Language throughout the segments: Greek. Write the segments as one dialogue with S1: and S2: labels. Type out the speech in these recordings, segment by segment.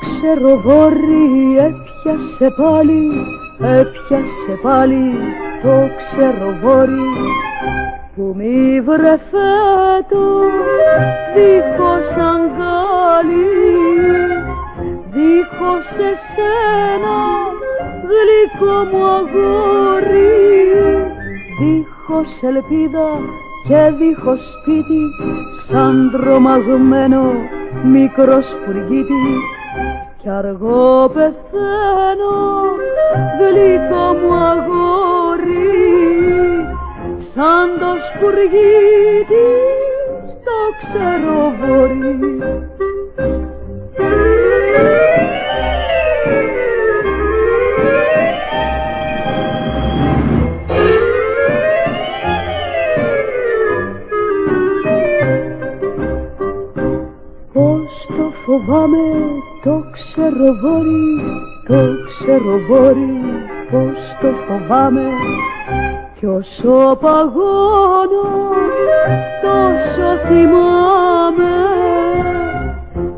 S1: ξεροβόρι έπιασε πάλι, έπιασε πάλι το ξεροβόρι που μη βρεφέτο δίχως αγκάλι δίχως εσένα γλυκό μου αγόρι. Δίχως ελπίδα και δίχως σπίτι σαν τρομαγμένο μικρός σπουργίτι κι αργό πεθαίνω γλυκό μου αγόρι σαν το σπουργίτι στο ξεροβόρι φοβάμαι το ξεροβόρι, το ξεροβόρι, πως το φοβάμαι. Κι όσο παγώνω τόσο θυμάμαι.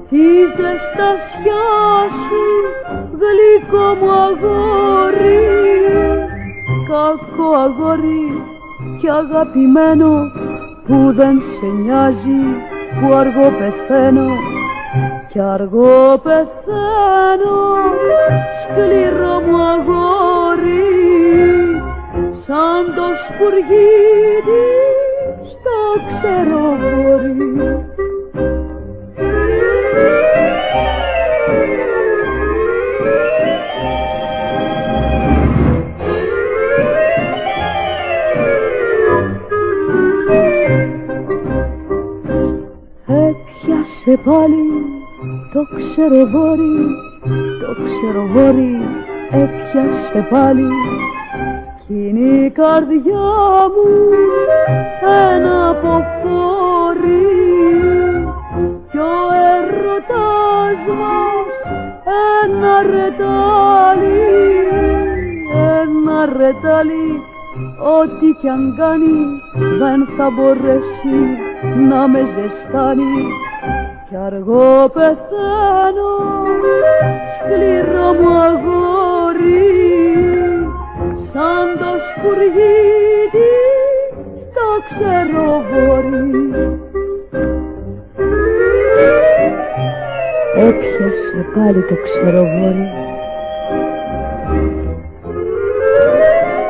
S1: Τη ζεστασιά σου γλυκό μου αγόρι κακό αγόρι και αγαπημένο που δεν σε νοιάζει που αργό πεθαίνω κι αργό πεθαίνω σκληρό μου αγόρι σαν το σπουργίτι στο ξεροβόρι. Έπιασε πάλι το ξεροβόρι, το ξεροβόρι έπιασε πάλι. Κι είναι η καρδιά μου ένα αποφόρι κι ο έρωτας μας ένα ρετάλι, ένα ρετάλι ό,τι κι αν κάνει δεν θα μπορέσει να με ζεστάνει κι αργό πεθαίνω σκληρό μου αγόρι σαν το σπουργίτι στο ξεροβόρι Έπιασε πάλι το ξεροβόρι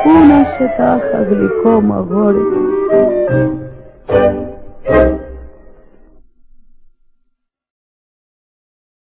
S1: Πού να σε τάχα γλυκό μου αγόρι